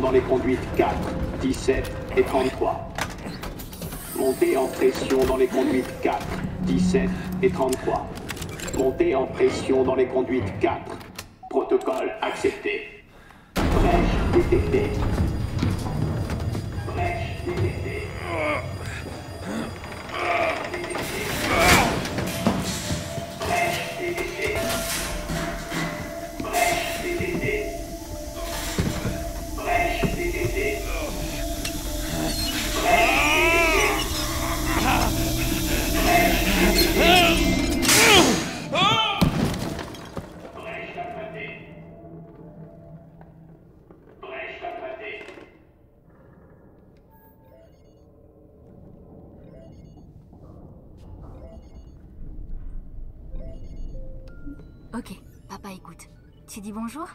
dans les conduites 4, 17 et 33. Montée en pression dans les conduites 4, 17 et 33. Montée en pression dans les conduites 4. Protocole accepté. Brèche détectée. Bonjour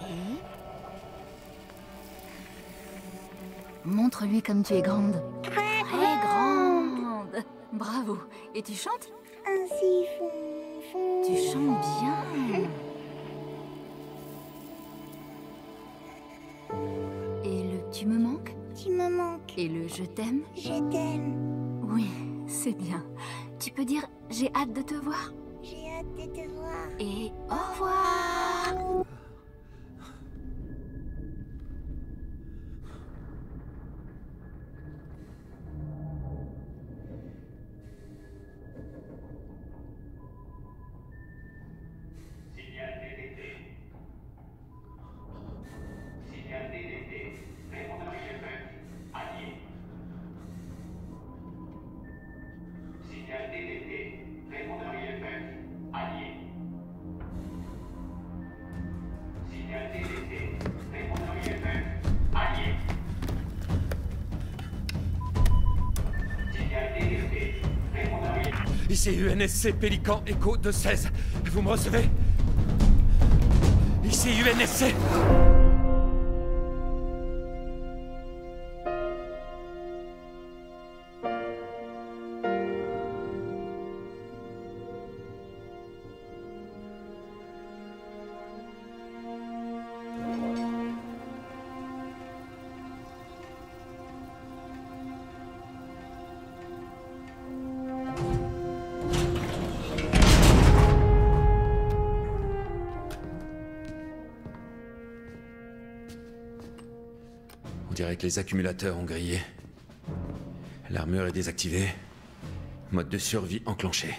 Et Montre-lui comme tu es grande. Très Très grande Bravo. Et tu chantes? Ainsi. Tu chantes bien. Et le tu me manques? Tu me manques. Et le je t'aime? Je t'aime. Oui, c'est bien. Tu peux dire j'ai hâte de te voir Et au revoir UNSC Pélican Echo 216. Vous me recevez? Ici UNSC les accumulateurs ont grillé. L'armure est désactivée. Mode de survie enclenché.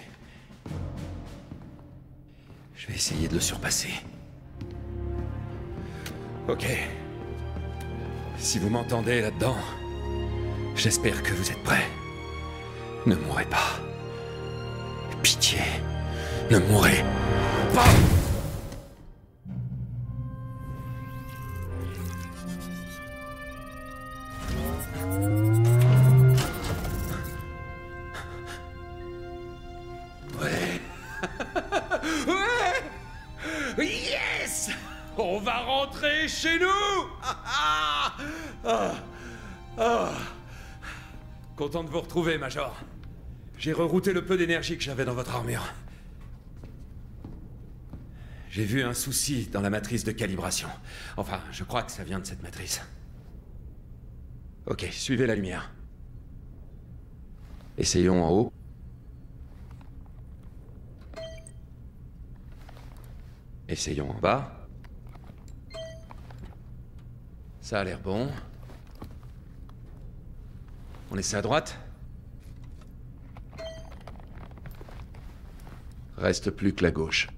Je vais essayer de le surpasser. Ok. Si vous m'entendez là-dedans, j'espère que vous êtes prêts. Ne mourrez pas. Pitié, ne mourrez pas De vous retrouver, Major. J'ai rerouté le peu d'énergie que j'avais dans votre armure. J'ai vu un souci dans la matrice de calibration. Enfin, je crois que ça vient de cette matrice. Ok, suivez la lumière. Essayons en haut. Essayons en bas. Ça a l'air bon. On essaie à droite? Reste plus que la gauche.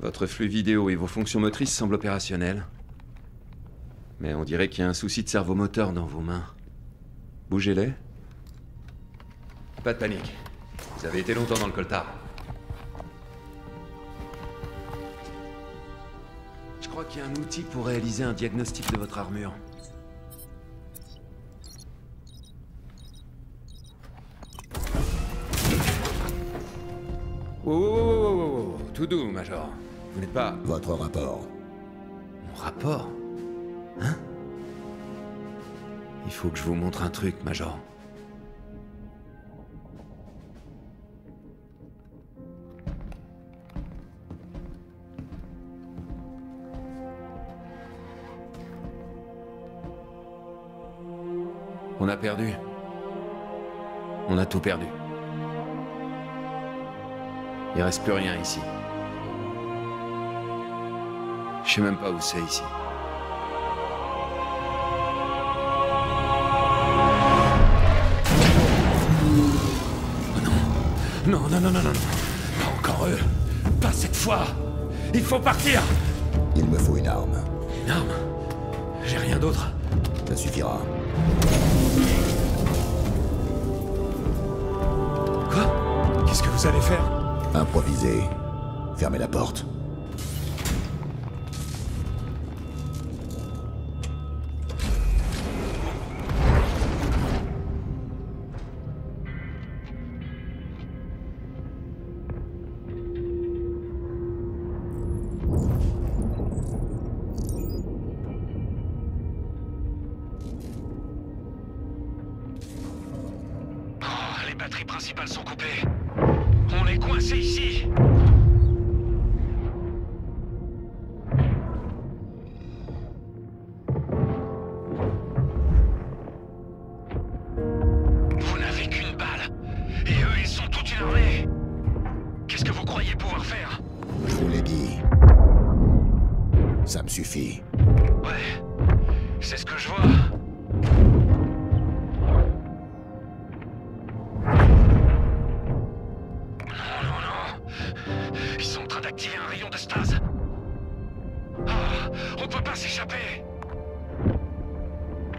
Votre flux vidéo et vos fonctions motrices semblent opérationnelles. Mais on dirait qu'il y a un souci de cerveau moteur dans vos mains. Bougez-les. Pas de panique. Vous avez été longtemps dans le coltard. Je crois qu'il y a un outil pour réaliser un diagnostic de votre armure. Wow. Tout doux, Major. Vous n'êtes pas... Votre rapport. Mon rapport? Hein? Il faut que je vous montre un truc, Major. On a perdu. On a tout perdu. Il reste plus rien ici. Je sais même pas où c'est ici. Oh non. Non, non, non, non, non, non. Pas encore eux. Pas cette fois. Il faut partir. Il me faut une arme. Une arme J'ai rien d'autre. Ça suffira. Quoi? Qu'est-ce que vous allez faire? Improviser. Fermez la porte.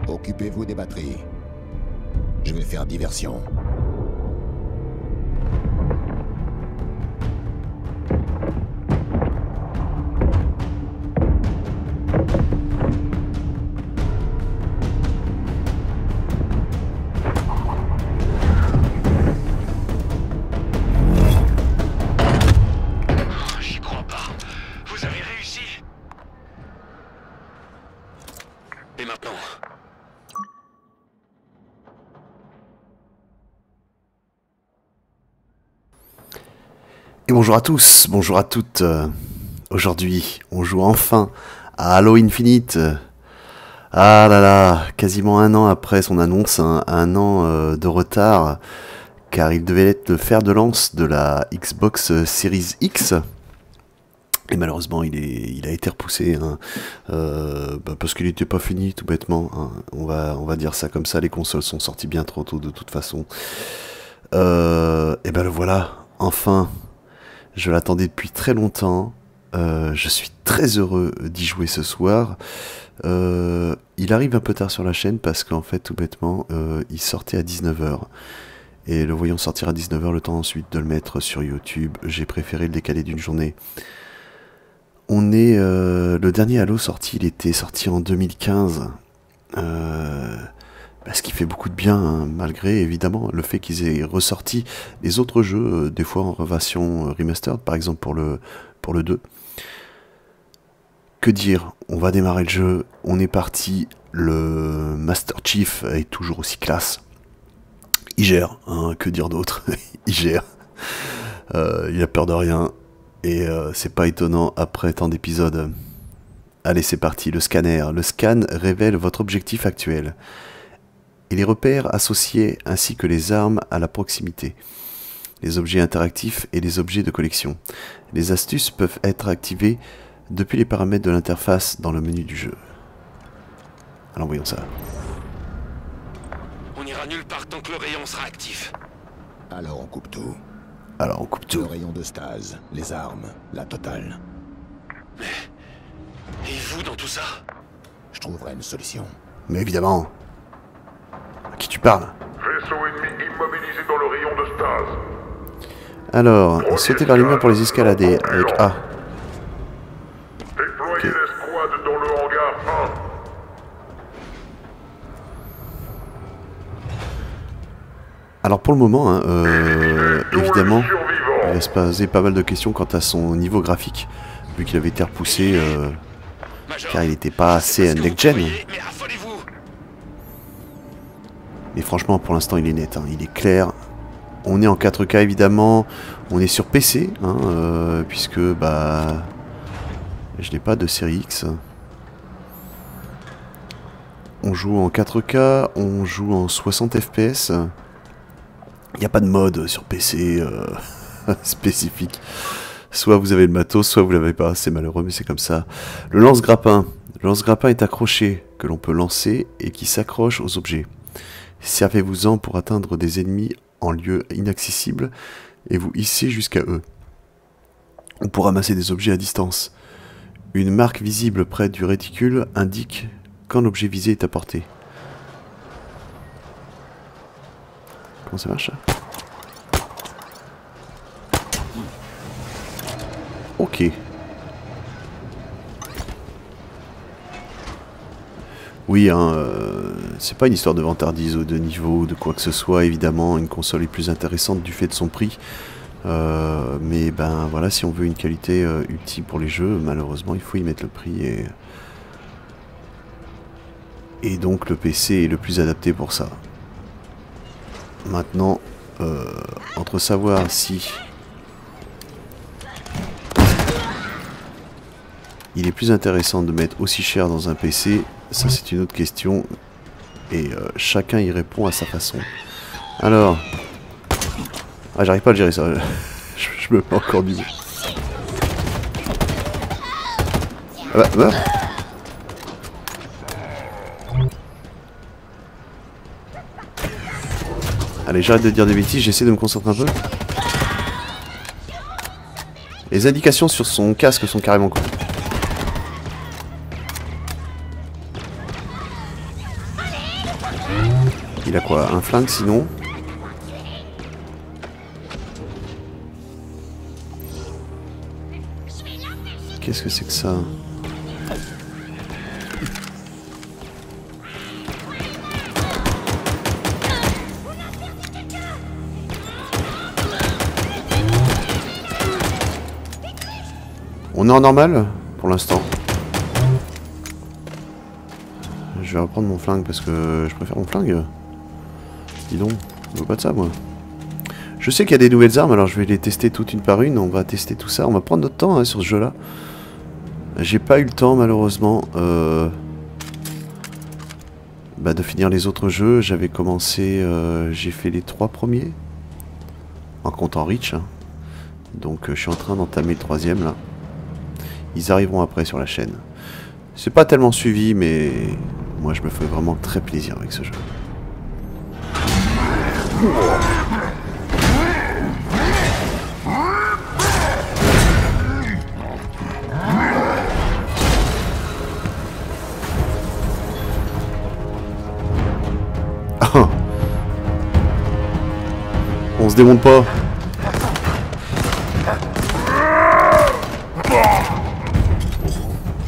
Occupez-vous des batteries. Je vais faire diversion. Bonjour à tous, bonjour à toutes. Euh, Aujourd'hui, on joue enfin à Halo Infinite. Ah là là, quasiment un an après son annonce, un, un an euh, de retard, car il devait être le fer de lance de la Xbox Series X. Et malheureusement, il, est, il a été repoussé, hein, euh, bah, parce qu'il n'était pas fini, tout bêtement. hein. On, va, dire ça comme ça, les consoles sont sorties bien trop tôt de toute façon. Euh, et ben le voilà, enfin, je l'attendais depuis très longtemps. Euh, je suis très heureux d'y jouer ce soir. Euh, il arrive un peu tard sur la chaîne parce qu'en fait, tout bêtement, euh, il sortait à 19h. Et le voyant sortir à 19h, le temps ensuite de le mettre sur YouTube, j'ai préféré le décaler d'une journée. on est le dernier Halo sorti, il était sorti en 2015. Euh, ce qui fait beaucoup de bien, hein, malgré évidemment le fait qu'ils aient ressorti les autres jeux, euh, des fois en version euh, remastered, par exemple pour le, pour le 2. Que dire? On va démarrer le jeu, on est parti, le Master Chief est toujours aussi classe. Il gère, hein, que dire d'autre? Il gère. Euh, il a peur de rien. Et c'est pas étonnant après tant d'épisodes. Allez, c'est parti, le scanner. Le scan révèle votre objectif actuel et les repères associés ainsi que les armes à la proximité, les objets interactifs et les objets de collection. Les astuces peuvent être activées depuis les paramètres de l'interface dans le menu du jeu. Alors voyons ça. On ira nulle part tant que le rayon sera actif. Alors on coupe tout. Alors on coupe Le tout. rayon de stase, les armes, la totale. Et vous dans tout ça? Je trouverai une solution. Mais évidemment. Qui tu parles Vaisseau ennemi immobilisé dans le rayon de stase. Alors, sauter vers les murs pour les escalader avec A. Déployez Ok. l'escouade dans le hangar 1. Alors pour le moment, hein, euh, évidemment, il survivants. va se poser pas mal de questions quant à son niveau graphique, vu qu'il avait été repoussé, euh, car il n'était pas assez next-gen. Mais franchement, pour l'instant, il est net, hein, il est clair. On est en 4K évidemment, on est sur PC, hein, euh, puisque bah, je n'ai pas de série X. On joue en 4K, on joue en 60 FPS. Il n'y a pas de mode sur PC euh, spécifique. Soit vous avez le matos, soit vous l'avez pas. C'est malheureux, mais c'est comme ça. Le lance-grappin. Le lance-grappin est accroché, que l'on peut lancer et qui s'accroche aux objets. Servez-vous-en pour atteindre des ennemis en lieu inaccessible et vous hisser jusqu'à eux. Ou pour ramasser des objets à distance. Une marque visible près du réticule indique quand l'objet visé est à portée. Comment ça marche Ok. Oui, hein, euh, c'est pas une histoire de vantardise ou de niveau ou de quoi que ce soit, évidemment. Une console est plus intéressante du fait de son prix. Euh, mais ben voilà, si on veut une qualité euh, ultime pour les jeux, malheureusement, il faut y mettre le prix et. Et donc le PC est le plus adapté pour ça. Maintenant, euh, entre savoir si il est plus intéressant de mettre aussi cher dans un PC, ça c'est une autre question. Et euh, chacun y répond à sa façon. Alors. Ah, j'arrive pas à le gérer ça. je, je me mets encore du. Ah bah, bah. Allez, j'arrête de dire des bêtises, j'essaie de me concentrer un peu. Les indications sur son casque sont carrément cool. Il a quoi Un flingue sinon Qu'est-ce que c'est que ça On est en normal pour l'instant. Je vais reprendre mon flingue parce que je préfère mon flingue. Dis donc, je veux pas de ça moi. Je sais qu'il y a des nouvelles armes, alors je vais les tester toutes une par une. On va tester tout ça. On va prendre notre temps hein, sur ce jeu-là. J'ai pas eu le temps malheureusement euh, bah, de finir les autres jeux. J'avais commencé, euh, j'ai fait les trois premiers en comptant Reach. hein. Donc euh, je suis en train d'entamer le troisième là. Ils arriveront après sur la chaîne. C'est pas tellement suivi, mais moi je me fais vraiment très plaisir avec ce jeu. Ah. On se démonte pas.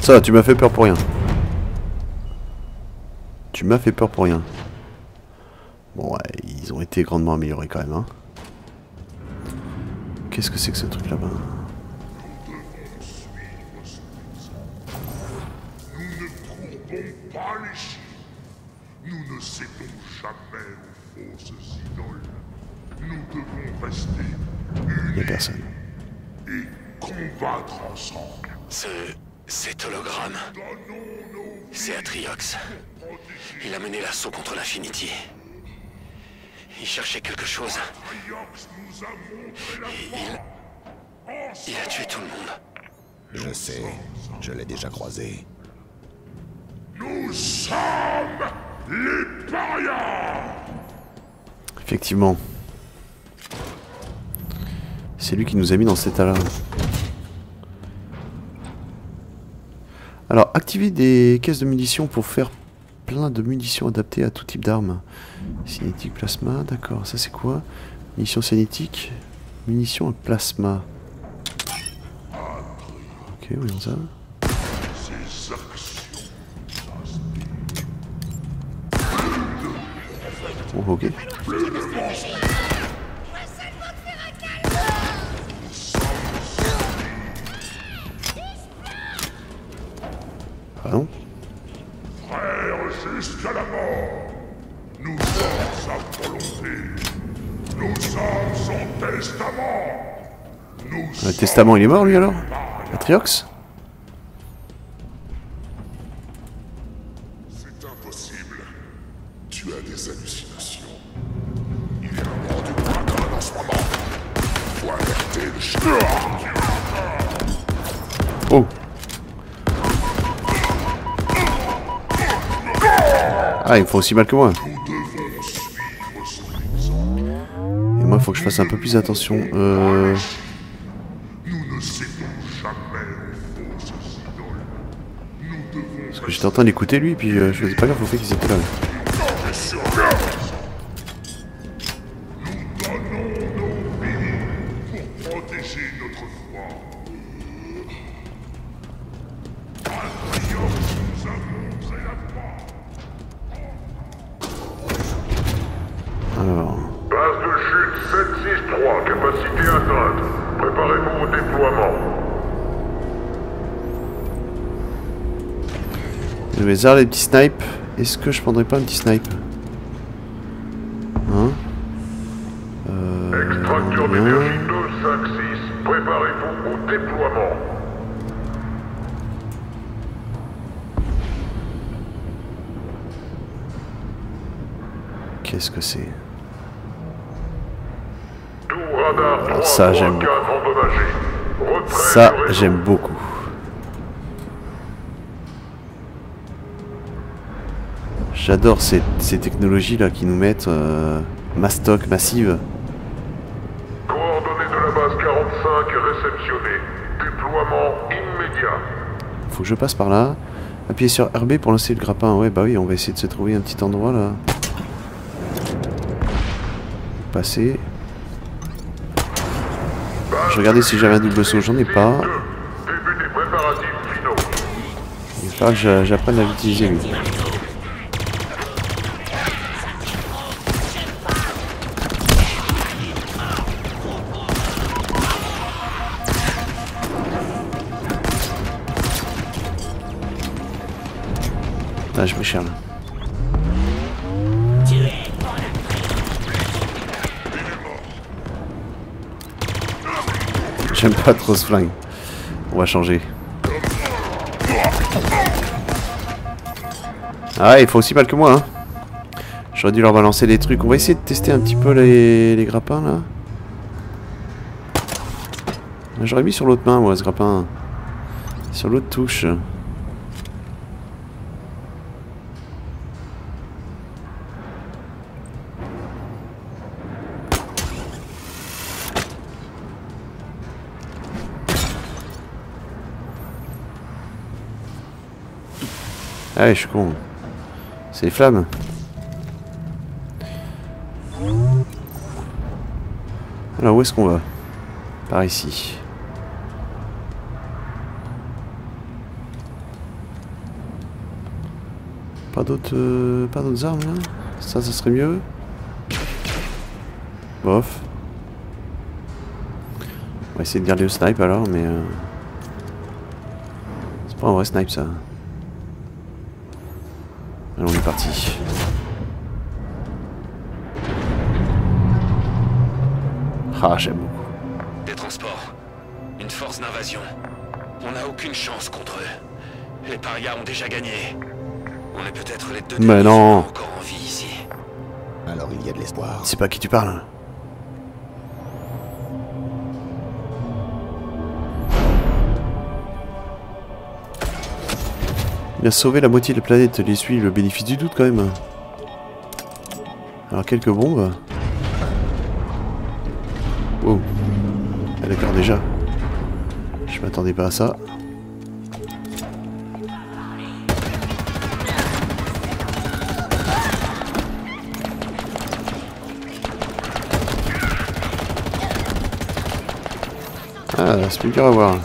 ça, tu m'as fait peur pour rien. Tu m'as fait peur pour rien. Été grandement améliorés quand même. Hein. Qu'est-ce que c'est que ce truc là-bas? Nous ne courbons pas les chiffres. Nous ne cédons jamais aux fausses idoles. Nous devons rester unis personne. et combattre ensemble. Ce... cet hologramme, Donnons nos c'est Atriox. Il a mené l'assaut contre l'Infinity. Il cherchait quelque chose. Il... Il a tué tout le monde. Je sais, je l'ai déjà croisé. Nous sommes les parias Effectivement. C'est lui qui nous a mis dans cet état-là. Alors, activer des caisses de munitions pour faire plein de munitions adaptées à tout type d'armes. Cinétique, plasma, d'accord. Ça c'est quoi? Munitions cinétiques. Munitions à plasma. Ok, voyons ça. Oh, ok. Ah non Le testament il est mort lui alors? Atriox C'est impossible. Tu as des hallucinations. Il y a un mort du dragon en ce moment. Faut alerter le chien. Oh Ah il me faut aussi mal que moi Et moi il faut que je fasse un peu plus attention euh... j'étais en train d'écouter lui puis euh, je faisais pas gaffe au fait qu'ils étaient là Les petits snipes Est-ce que je prendrais pas un petit snipe? Hein? Euh... Extracteur rien. d'énergie 256. Préparez-vous au déploiement. Qu'est-ce que c'est? Tout radar 3 Ça, j'aime 4 endommagé. Retrait Ça j'aime beaucoup J'adore ces, ces technologies là qui nous mettent euh, mastoc massive. Coordonnées de la base 45 réceptionnées. Déploiement immédiat. Faut que je passe par là. Appuyez sur RB pour lancer le grappin. Ouais, bah oui, on va essayer de se trouver un petit endroit là. Passer. Je regardais si j'avais un double saut, j'en ai pas. 2. Début des préparatifs finaux. Il va falloir que j'a- j'apprenne à l'utiliser lui. Ah, je me cher là. J'aime pas trop ce flingue. On va changer. Ah, il faut aussi mal que moi, hein. J'aurais dû leur balancer des trucs. On va essayer de tester un petit peu les, les grappins, là. J'aurais mis sur l'autre main, moi, ce grappin. Sur l'autre touche. Ah ouais, je suis con. C'est les flammes. Alors, où est-ce qu'on va? Par ici. Pas d'autres euh, pas d'autres armes là? Ça, ça serait mieux. Bof. On va essayer de garder le snipe alors, mais... euh, C'est pas un vrai snipe ça. Allons, on est parti. Ah, j'aime beaucoup. Des transports. Une force d'invasion. On n'a aucune chance contre eux. Les parias ont déjà gagné. On est peut-être les deux Mais non. encore en vie ici. Alors il y a de l'espoir. C'est pas à qui tu parles. Il a sauvé la moitié de la planète, les suit le bénéfice du doute quand même. Alors quelques bombes. Oh. Ah, D'accord déjà. Je m'attendais pas à ça. Ah, c'est plus dur à voir.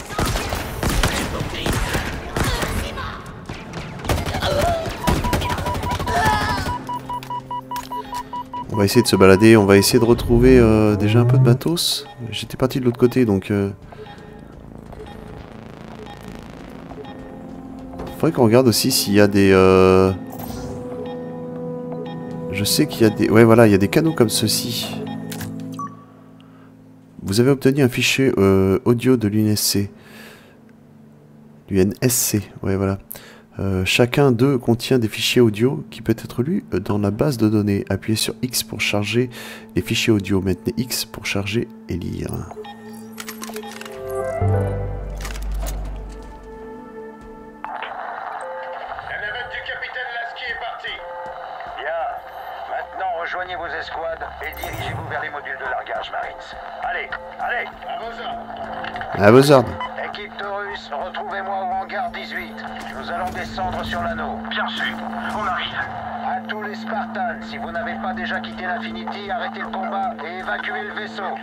On va essayer de se balader, on va essayer de retrouver euh, déjà un peu de matos. J'étais parti de l'autre côté donc... Euh... Faudrait qu'on regarde aussi s'il y a des... euh, Je sais qu'il y a des... Ouais voilà, il y a des canaux comme ceci. Vous avez obtenu un fichier euh, audio de l'UNSC. L'UNSC, ouais voilà. Euh, chacun d'eux contient des fichiers audio qui peut être lu euh, dans la base de données. Appuyez sur X pour charger les fichiers audio. Maintenez X pour charger et lire. La capitaine Lasky est partie. Bien. Maintenant, rejoignez vos escouades et dirigez-vous vers les modules de largage, Marines. Allez, allez, à vos ordres. À vos ordres. Équipe Taurus, retrouvez-moi au hangar 18. Nous allons descendre sur l'anneau. Bien sûr, on arrive. À tous les Spartans, si vous n'avez pas déjà quitté l'Infinity, arrêtez le combat et évacuez le vaisseau.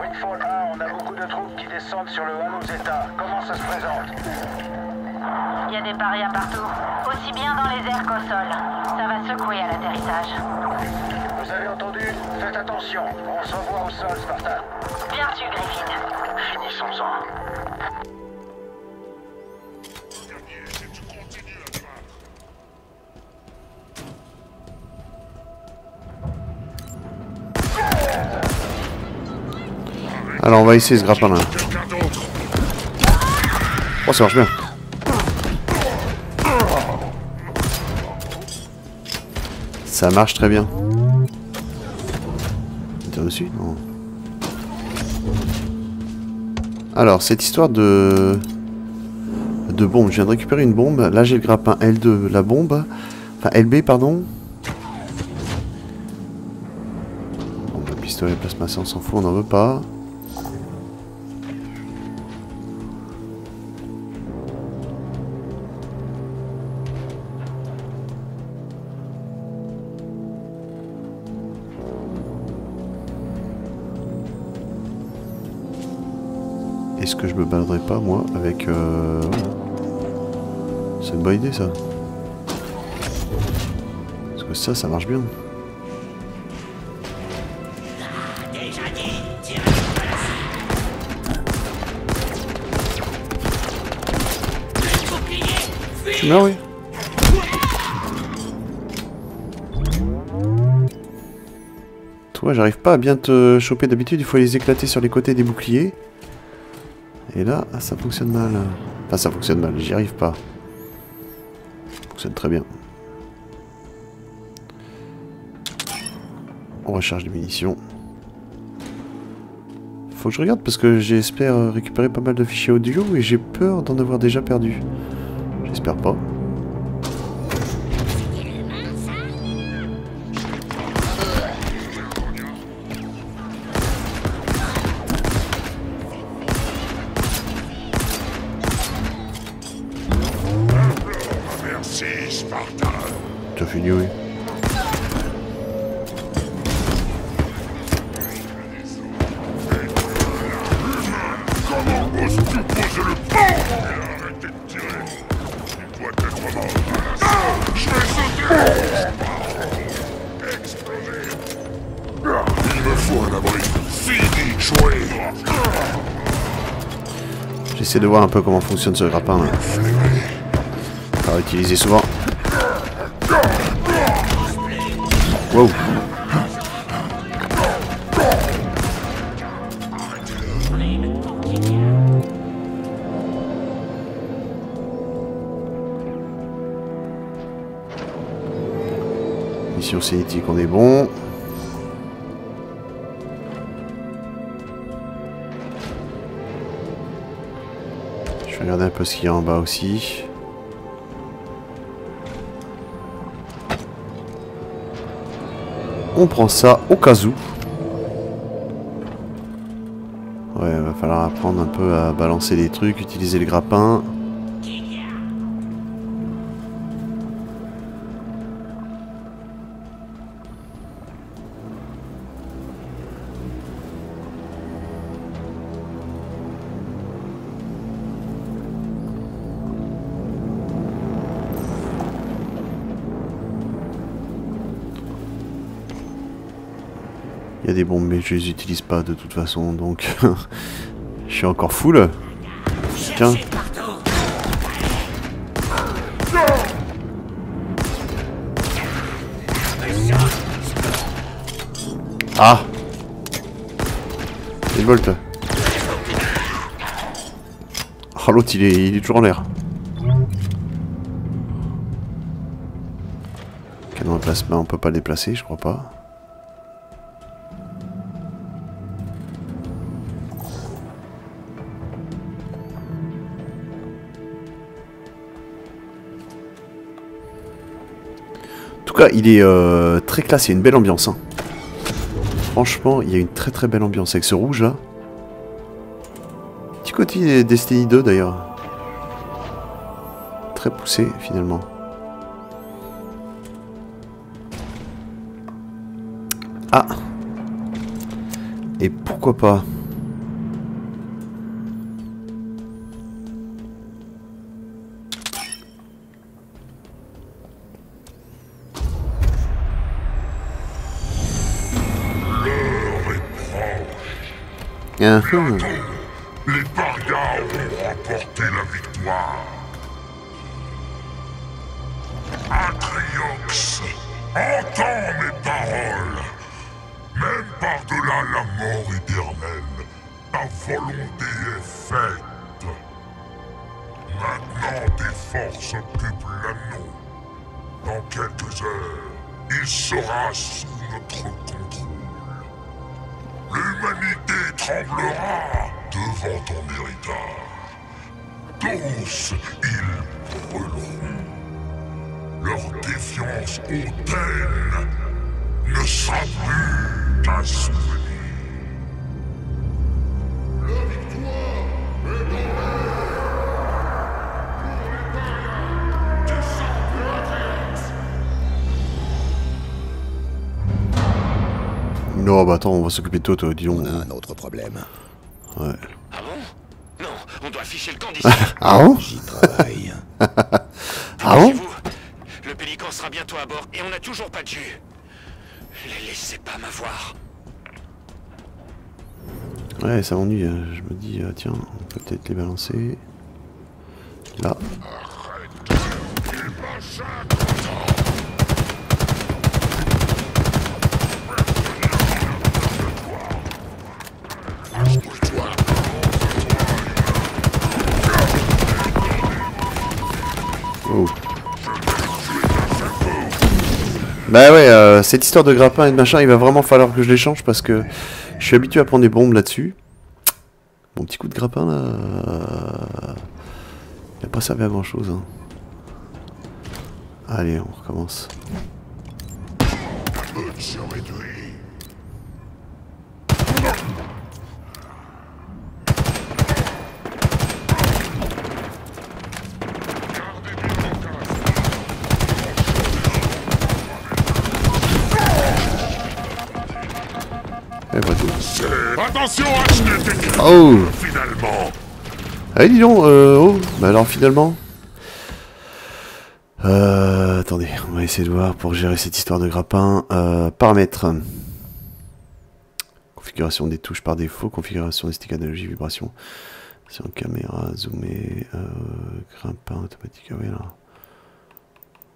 Windfall 1, on a beaucoup de troupes qui descendent sur le Halo Zeta. Comment ça se présente? Il y a des parias partout, aussi bien dans les airs qu'au sol. Ça va secouer à l'atterrissage. Vous avez entendu? Faites attention. On se revoit au sol, Spartan. Bien sûr, Griffin. Alors on va essayer ce grappin là. Oh ça marche bien. Ça marche très bien. Tire dessus. Alors cette histoire de de bombe, je viens de récupérer une bombe. Là j'ai le grappin L2, la bombe. Enfin LB pardon. Bon, le pistolet plasma ça on s'en fout, on n'en veut pas. Pas moi avec... Euh... C'est une bonne idée ça. Parce que ça, ça marche bien. Tu meurs oui. Toi, j'arrive pas à bien te choper d'habitude, il faut les éclater sur les côtés des boucliers. Et là, ah, ça fonctionne mal. Enfin, ça fonctionne mal, j'y arrive pas. Ça fonctionne très bien. On recharge les munitions. Faut que je regarde parce que j'espère récupérer pas mal de fichiers audio et j'ai peur d'en avoir déjà perdu. J'espère pas. Comment fonctionne ce grappin. Là. On va utiliser souvent. Mission cinétique, on est bon. Regarder un peu ce qu'il y a en bas aussi. On prend ça au cas où. Ouais, va falloir apprendre un peu à balancer des trucs, utiliser le grappin. Des bombes, mais je les utilise pas de toute façon, donc je suis encore full. Tiens. Ah C'est Bolt. Oh l'autre il est, il est toujours en l'air. Canon à plasma, on peut pas le déplacer, je crois pas. Il est euh, très classe, il y a une belle ambiance. hein. Franchement, il y a une très très belle ambiance avec ce rouge là. Petit côté Destiny 2 d'ailleurs. Très poussé finalement. Ah Et pourquoi pas? Ah, hum. Les parias ont remporté la victoire. Atriox, entends mes paroles. Même par-delà la mort éternelle, ta volonté est faite. Maintenant tes forces occupent l'anneau. Dans quelques heures, il sera tremblera devant ton héritage. Tous, ils brûleront. Leur défiance hautaine ne sera plus qu'un Non, bah attends, on va s'occuper de toi, toi, dis On a un autre problème. Ouais. Ah bon? Non, on doit afficher le camp d'ici. Ah bon? J'y travaille. Ah bon? Le pélican sera bientôt à bord et on n'a toujours pas de jus. Les laissez pas m'avoir. Ouais, ça m'ennuie. hein. Je me dis, euh, tiens, on peut peut-être les balancer. Là. Oh. Bah ouais, euh, cette histoire de grappin et de machin, il va vraiment falloir que je les change parce que je suis habitué à prendre des bombes là-dessus. Mon petit coup de grappin là, euh, il n'a pas servi à grand chose. hein. Allez, on recommence. Eh, tout. Attention, Oh Finalement, Allez, dis donc, euh, oh, bah alors finalement. Euh, attendez, on va essayer de voir pour gérer cette histoire de grappin. Euh, paramètres. Configuration des touches par défaut, configuration des sticks analogie, vibration. C'est en caméra, zoomé, euh, grimpant automatique. Ah oui, là.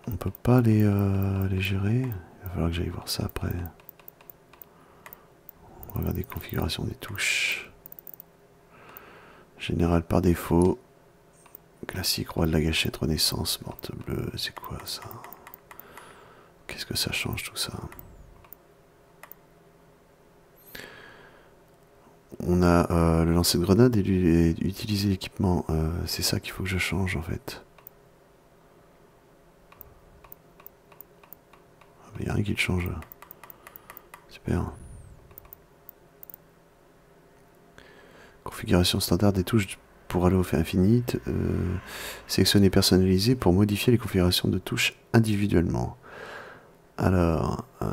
On peut pas les, euh, les gérer. Il va falloir que j'aille voir ça après. On va regarder configuration des touches. Général par défaut. Classique, roi de la gâchette, renaissance, morte bleue. C'est quoi ça? Qu'est-ce que ça change tout ça? On a euh, le lancer de grenade et, utiliser l'équipement. Euh, c'est ça qu'il faut que je change en fait. Il n'y a rien qui le change. Super. Configuration standard des touches pour Halo Infinite. Euh, sélectionner personnalisé pour modifier les configurations de touches individuellement. Alors, euh,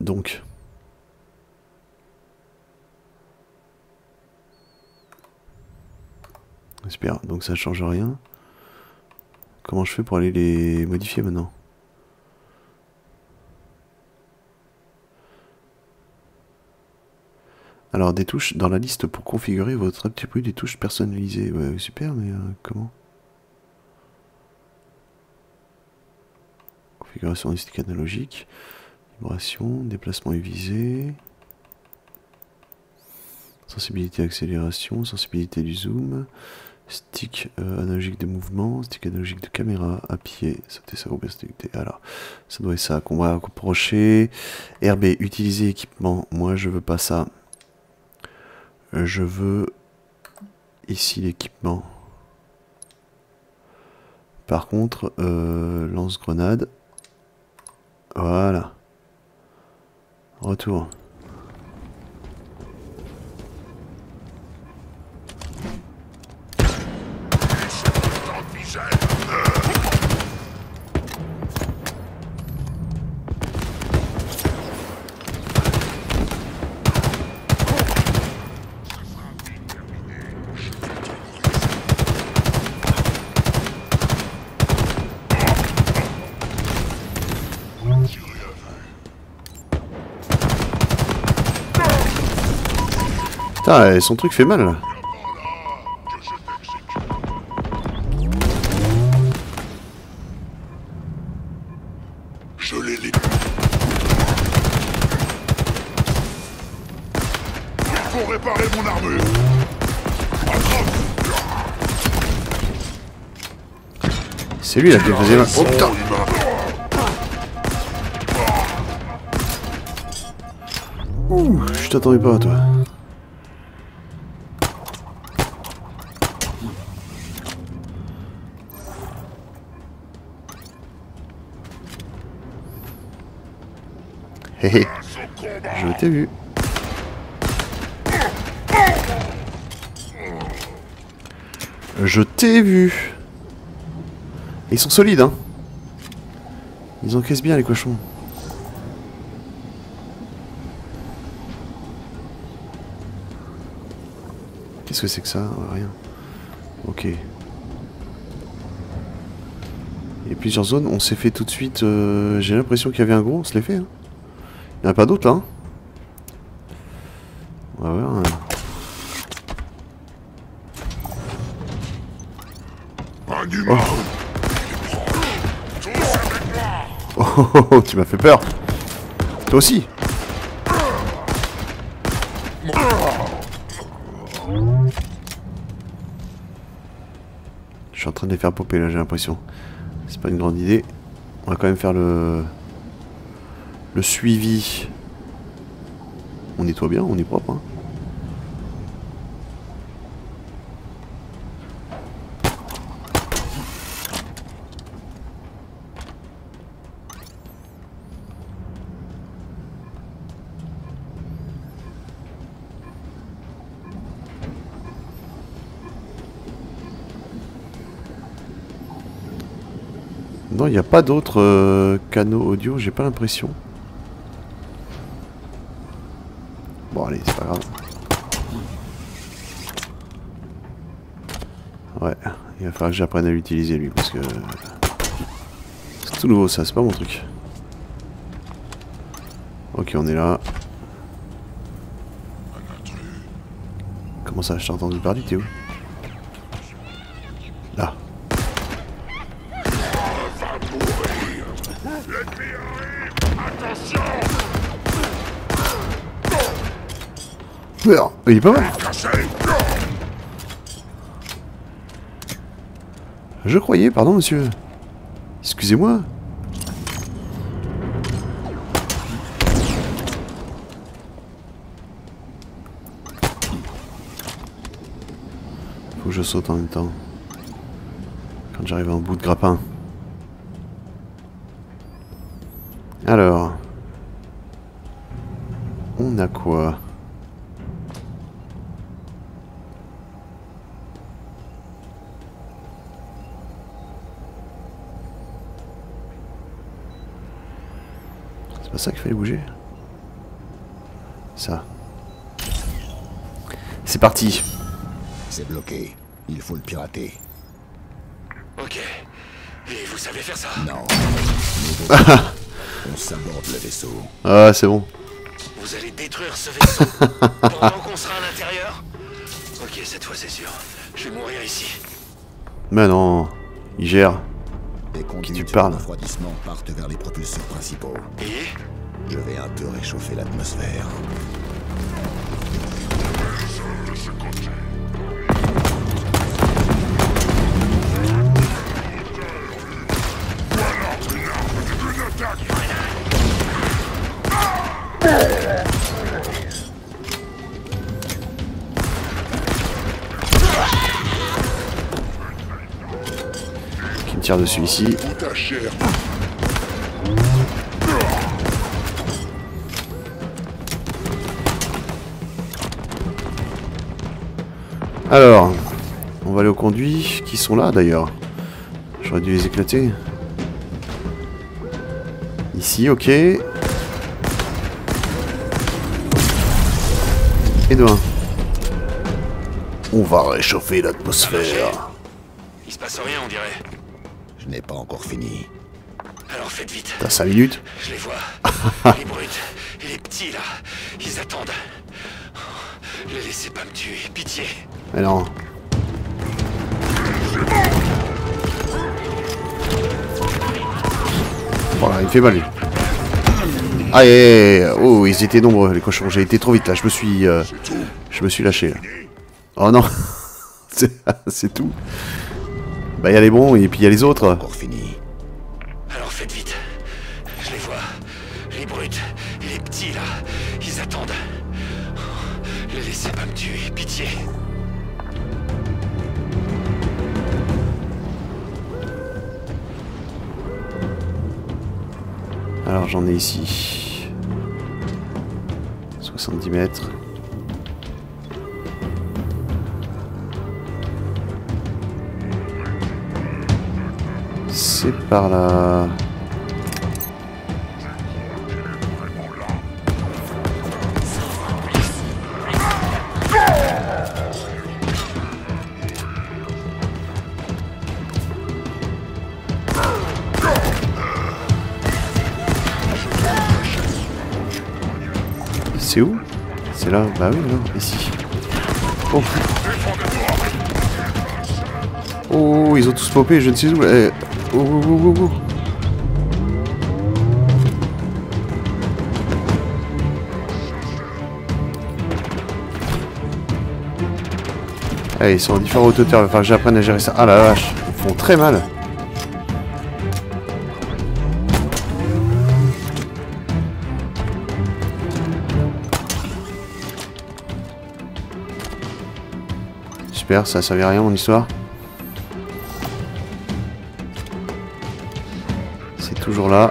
donc, Super, donc ça change rien. Comment je fais pour aller les modifier maintenant? Alors des touches dans la liste pour configurer votre attribut des touches personnalisées. Ouais, super, mais euh, comment? Configuration des sticks analogiques, vibration, déplacement et visée, sensibilité accélération, sensibilité du zoom, stick euh, analogique de mouvement, stick analogique de caméra, à pied, sauter. Alors, ça doit être ça qu'on va approcher. RB, utiliser équipement. Moi, je veux pas ça. Je veux ici l'équipement. Par contre, euh, lance-grenade. Voilà. Retour. Putain, son truc fait mal là. C'est lui là qui faisait mal. Oh putain Ouh, je t'attendais pas toi. T'ai vu. Je t'ai vu. Ils sont solides, hein. Ils encaissent bien les cochons. Qu'est-ce que c'est que ça? Rien. Ok. Il y a plusieurs zones. On s'est fait tout de suite... euh, J'ai l'impression qu'il y avait un gros. On se l'est fait. Hein. Il n'y en a pas d'autres là. hein. On va voir. hein. Un humain Oh, tu m'as fait peur. Toi aussi. Je suis en train de les faire popper là, j'ai l'impression. C'est pas une grande idée. On va quand même faire le le suivi. On nettoie bien, on est propre. Hein. Il n'y a pas d'autres euh, canaux audio, j'ai pas l'impression. Bon, allez, c'est pas grave. Ouais, il va falloir que j'apprenne à l'utiliser lui, parce que... C'est tout nouveau ça, c'est pas mon truc. Ok, on est là. Comment ça, je t'ai entendu parler, t'es où Là. Merde, il est pas mal. Je croyais, pardon monsieur. Excusez-moi. Faut que je saute en même temps. Quand j'arrive en bout de grappin. Alors. On a quoi? Pas ça qu'il fallait bouger Ça. C'est parti. C'est bloqué. Il faut le pirater. Ok. Et vous savez faire ça? Non. On saborde le vaisseau. Ah, c'est bon. Vous allez détruire ce vaisseau pendant qu'on sera à l'intérieur? Ok, cette fois c'est sûr. Je vais mourir ici. Mais non. Il gère. Conduites tu parles de refroidissement partent vers les propulseurs principaux. Et Je vais un peu réchauffer l'atmosphère. Tire dessus ici. Ta chair. Alors, on va aller au conduit, qui sont là d'ailleurs. J'aurais dû les éclater. Ici, ok. Et de. On va réchauffer l'atmosphère. il se passe rien, on dirait. Je n'ai pas encore fini. Alors faites vite. T'as 5 minutes Je les vois. les brutes. Et les petits là. Ils attendent. Ne laissez pas me tuer. Pitié. Mais non. Voilà, il fait mal lui. Ah, et, et, oh, ils étaient nombreux les cochons. J'ai été trop vite là. Je me suis, euh, je me suis lâché là. Oh non, c'est tout. Bah il y a les bons et puis il y a les autres. Encore fini. Alors faites vite. Je les vois. Les brutes. Et les petits là. Ils attendent. Ne laissez pas me tuer. Pitié. Alors j'en ai ici 70 mètres. Par là. C'est où? C'est là Bah oui, non, ici. Oh. Oh, ils ont tous popé, je ne sais où. Eh, Oh, oh, oh. Ah, ils sont en différentes hauteurs, il va falloir que j'apprenne à gérer ça. Ah la vache, ils font très mal. Super, ça servait à rien mon histoire. Toujours là.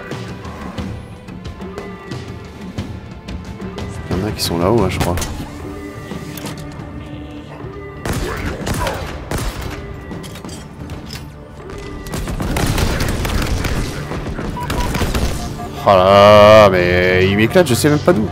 Il y en a qui sont là-haut, hein, je crois. Oh là, mais il m'éclate, je sais même pas d'où.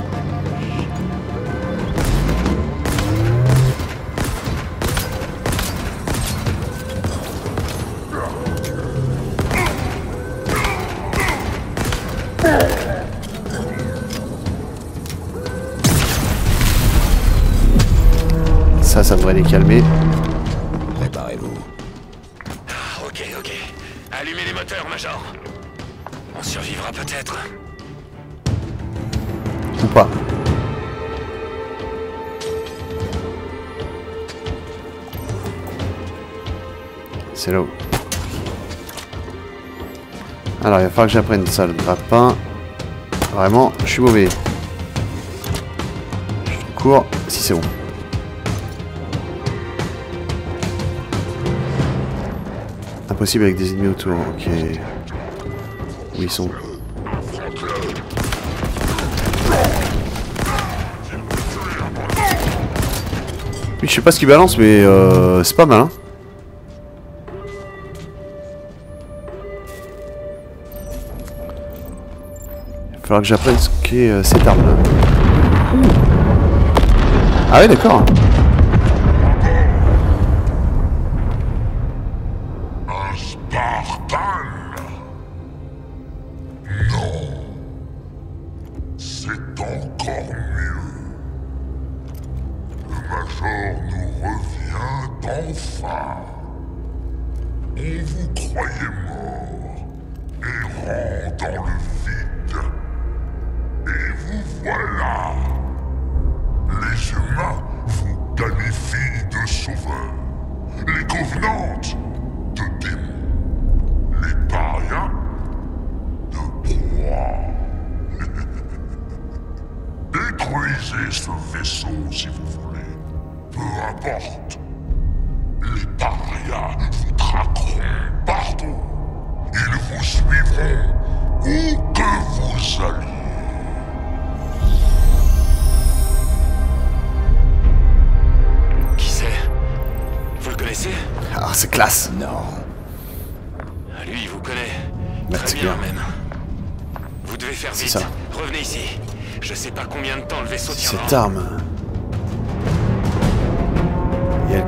J'apprenne ça, le grappin. Vraiment, je suis mauvais. Je cours, si c'est bon. Impossible avec des ennemis autour, ok. Où ils sont? Je sais pas ce qu'il balance, mais euh, c'est pas mal. Hein. Va falloir que j'apprenne ce qu'est euh, cette arme là. Ah oui, d'accord.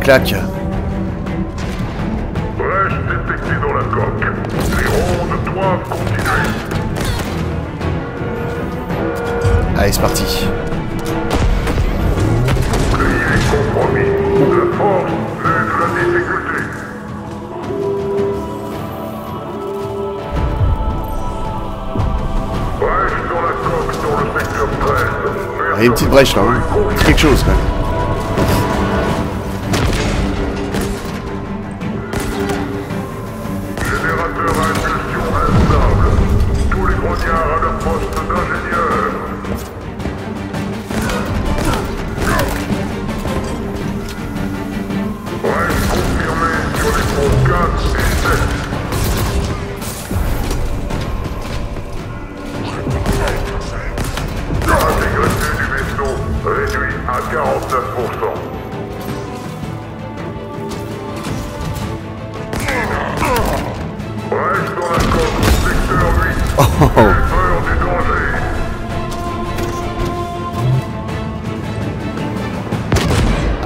Claque. Brèche détectée dans la coque. Les rondes doivent continuer. Allez, c'est parti. Ayez compromis. La force aide la difficulté. Brèche dans la coque dans le secteur 13. Il y a une petite brèche là. Hein. Quelque chose quand même.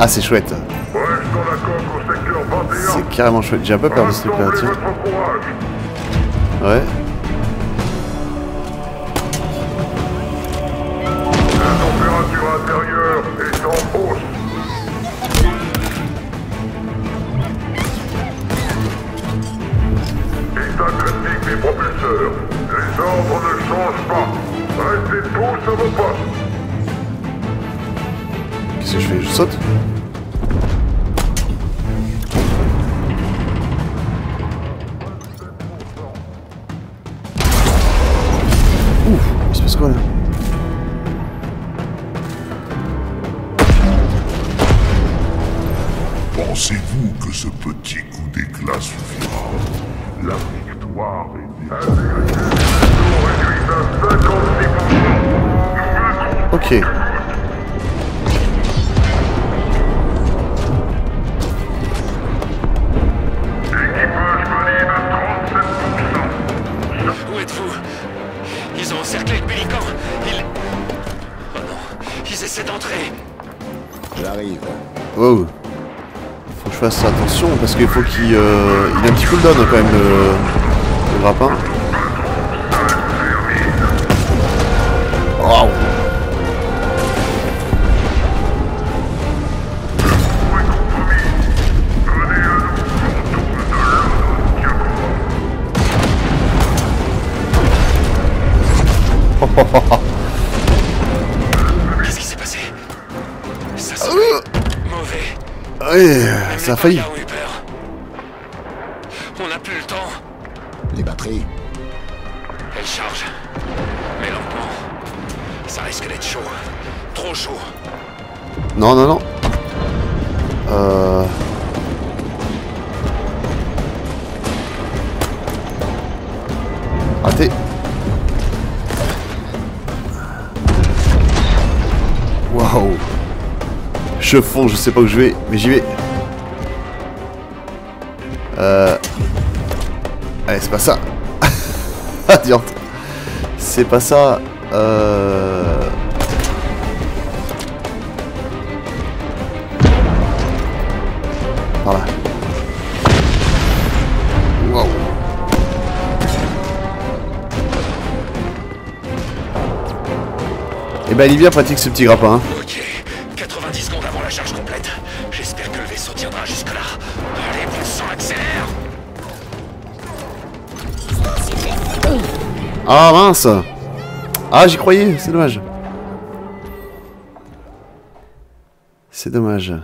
Ah, c'est chouette. Brèche dans la coque au secteur 21. C'est carrément chouette. J'ai un peu peur de ce truc là, tiens. Ouais. Essaient d'entrer. J'arrive. Wow. Faut que je fasse attention parce qu'il faut qu'il euh, il a un petit cooldown quand même trouvera pas. Waouh Qu'est-ce qui s'est passé? Ça sent ah mauvais. Ah ça a failli. Non, non, non. Euh... Raté. Waouh. Je fonds, je sais pas où je vais, mais j'y vais. Euh... Allez, c'est pas ça. C'est pas ça. Euh... Ben il est bien pratique ce petit grappin. hein. Ok. 90 secondes avant la charge complète. J'espère que le vaisseau tiendra jusque-là. Allez, bon sang, accélère Ah mince Ah j'y croyais, c'est dommage. C'est dommage.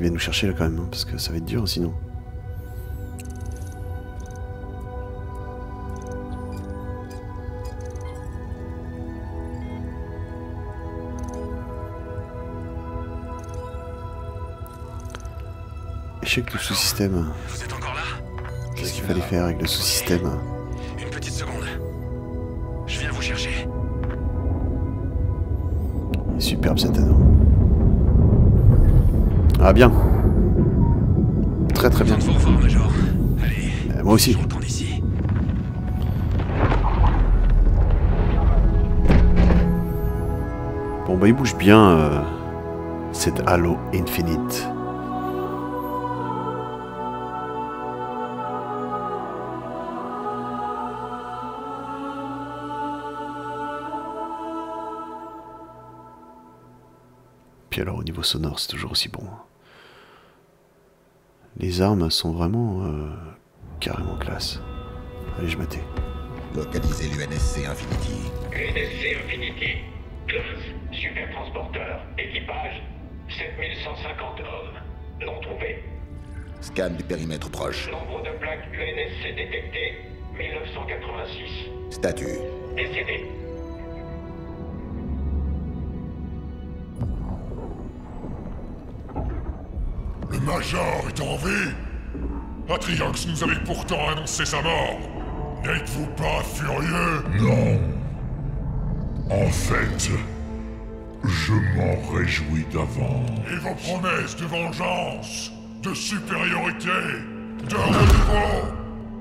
Vienne nous chercher là quand même, hein, parce que ça va être dur sinon. Échec du sous-système. Vous êtes encore là? Qu'est-ce qu'il fallait faire avec le sous-système? Une petite seconde. Je viens vous chercher. Superbe cet anneau. Ah bien. Très très bien. Euh, moi aussi. Bon bah il bouge bien euh, cet Halo Infinite. Puis alors au niveau sonore c'est toujours aussi bon. Les armes sont vraiment euh, carrément classe. Allez je m'attends. Localiser l'UNSC Infinity. NSC Infinity. Classe, super transporteur. Équipage, 7150 hommes. Non trouvé. Scan du périmètre proche. Nombre de plaques UNSC détectées, 1986. Statut. Décédé. Major est en vie Atriox nous avait pourtant annoncé sa mort. N'êtes-vous pas furieux? Non. En fait, je m'en réjouis d'avant. Et vos promesses de vengeance, de supériorité, de renouveau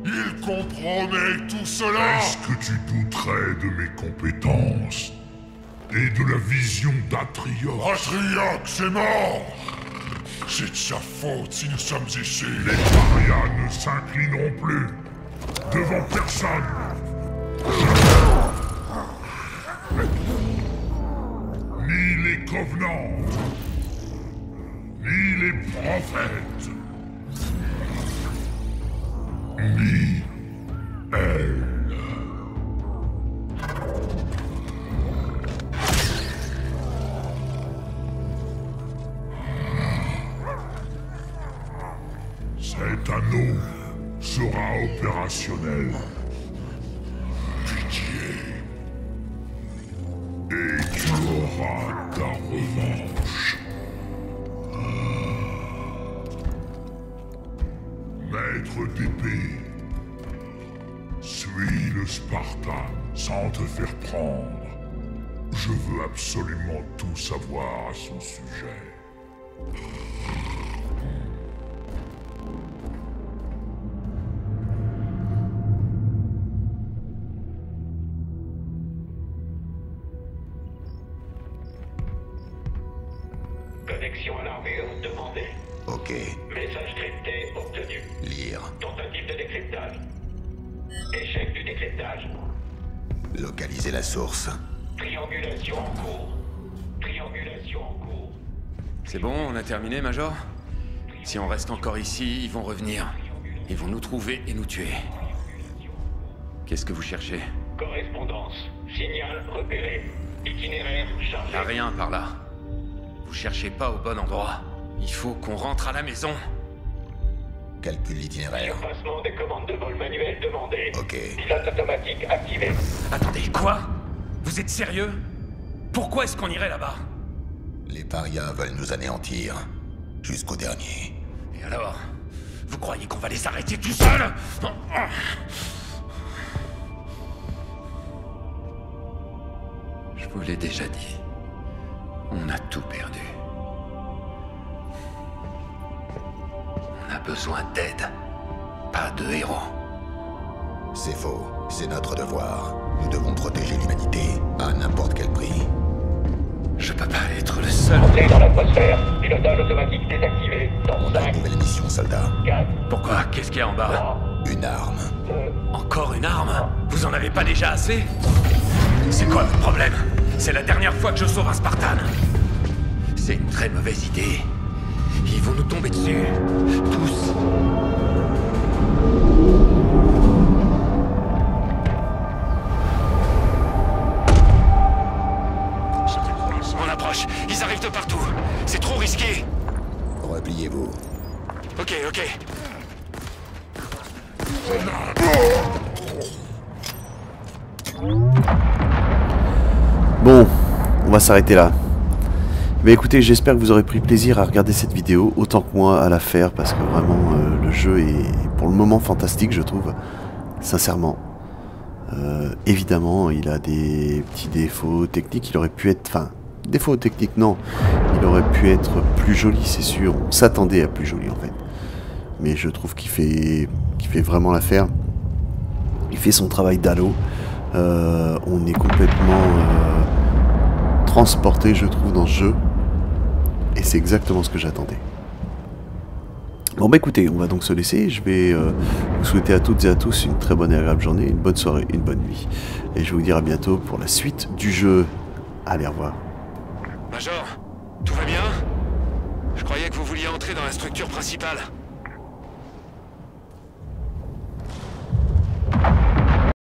Il compromet tout cela Est-ce que tu douterais de mes compétences Et de la vision d'Atriox Atriox est mort C'est de sa faute si nous sommes ici. Les parias ne s'inclineront plus. Devant personne. Ni les covenants, ni les prophètes, ni elle. Opérationnel. Pitié. Et tu auras ta revanche. Maître d'épée, suis le Spartan sans te faire prendre. Je veux absolument tout savoir à son sujet. Source. Triangulation en cours. Triangulation en cours. C'est bon, on a terminé, Major? Si on reste encore ici, ils vont revenir. Ils vont nous trouver et nous tuer. Qu'est-ce que vous cherchez? Correspondance. Signal repéré. Itinéraire chargé. Y'a rien par là. Vous cherchez pas au bon endroit. Il faut qu'on rentre à la maison. Calcule l'itinéraire. Surpassement des commandes de vol manuelles demandées. Ok. Pilote automatique activé. Attendez, quoi? Vous êtes sérieux? Pourquoi est-ce qu'on irait là-bas? Les parias veulent nous anéantir. Jusqu'au dernier. Et alors Vous croyez qu'on va les arrêter tout seuls? Je vous l'ai déjà dit. On a tout perdu. On a besoin d'aide, pas de héros. C'est faux. C'est notre devoir. Nous devons protéger l'humanité à n'importe quel prix. Je peux pas être le seul. Entrée dans l'atmosphère. Pilotage automatique désactivé. Dans On a 5, une nouvelle mission, soldat. 4, Pourquoi? Qu'est-ce qu'il y a en bas? 3, Une arme. 2, Encore une arme? Vous en avez pas déjà assez? C'est quoi votre problème? C'est la dernière fois que je sauve un Spartan. C'est une très mauvaise idée. Ils vont nous tomber dessus. Tous. Arrivent de partout. C'est trop risqué. Repliez-vous. Ok, ok. Bon, on va s'arrêter là. Mais écoutez, j'espère que vous aurez pris plaisir à regarder cette vidéo, autant que moi à la faire, parce que vraiment, euh, le jeu est pour le moment fantastique, je trouve, sincèrement. Euh, évidemment, il a des petits défauts techniques, il aurait pu être... Enfin, défauts techniques, non. Il aurait pu être plus joli, c'est sûr. On s'attendait à plus joli, en fait. Mais je trouve qu'il fait, fait vraiment l'affaire. Il fait son travail d'halo. Euh, on est complètement euh, transporté, je trouve, dans ce jeu. Et c'est exactement ce que j'attendais. Bon bah écoutez, on va donc se laisser. Je vais euh, vous souhaiter à toutes et à tous une très bonne et agréable journée, une bonne soirée, une bonne nuit. Et je vous dire à bientôt pour la suite du jeu. Allez, au revoir. Major, tout va bien Je croyais que vous vouliez entrer dans la structure principale.